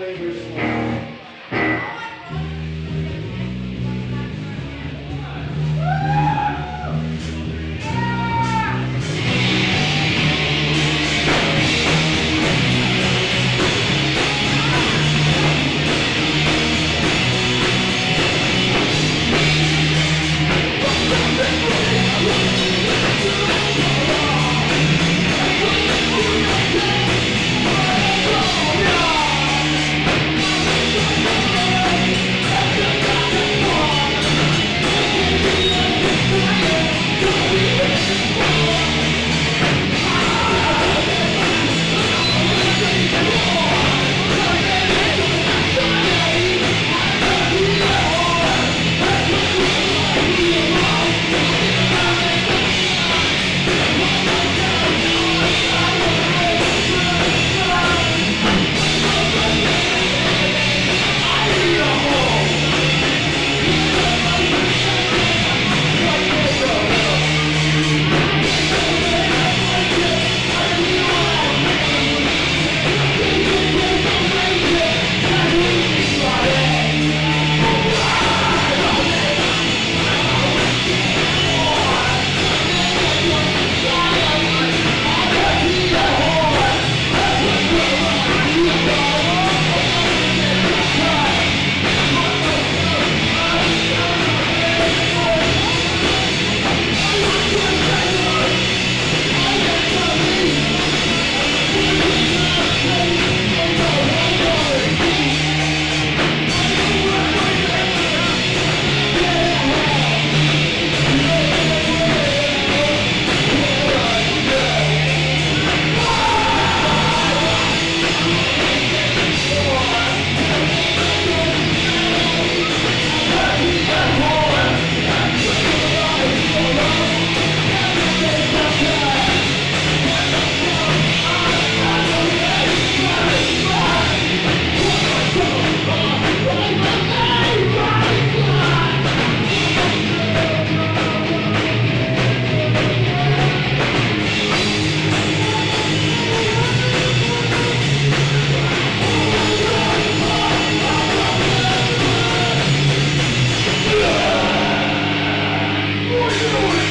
Just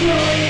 Thank